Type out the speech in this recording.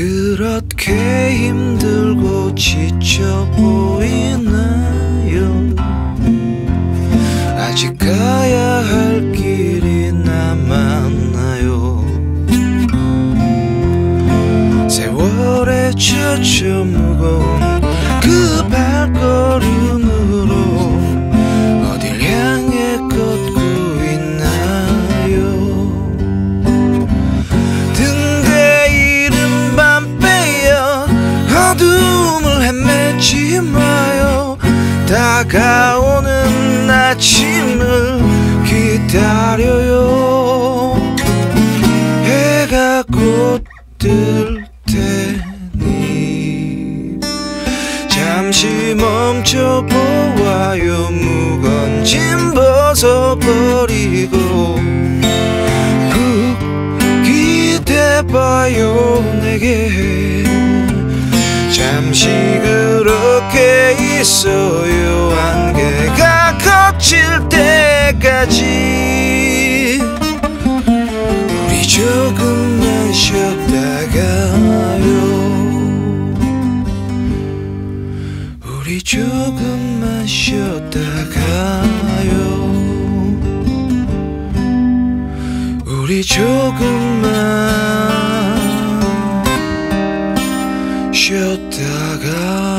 그렇게 힘들고 지쳐 보이나요? 아직 가야 할 길이 남았나요? 세월에 젖혀 무거운 다가오는 아침을 기다려요. 해가 곧 뜰 테니. 잠시 멈춰 보아요. 무거운 짐 벗어버리고 푹 기대봐요. 내게 잠시 그렇게 있어요 때까지. 우리 조금만 쉬었다가요. 우리 조금만 쉬었다가요. 우리 조금만 쉬었다가요.